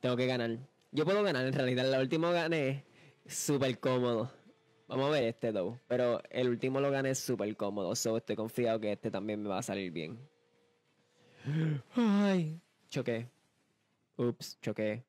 Tengo que ganar. Yo puedo ganar, en realidad. El último gané súper cómodo. Vamos a ver este, though. Pero el último lo gané súper cómodo. So estoy confiado que este también me va a salir bien. Ay. Choqué. Ups, choqué.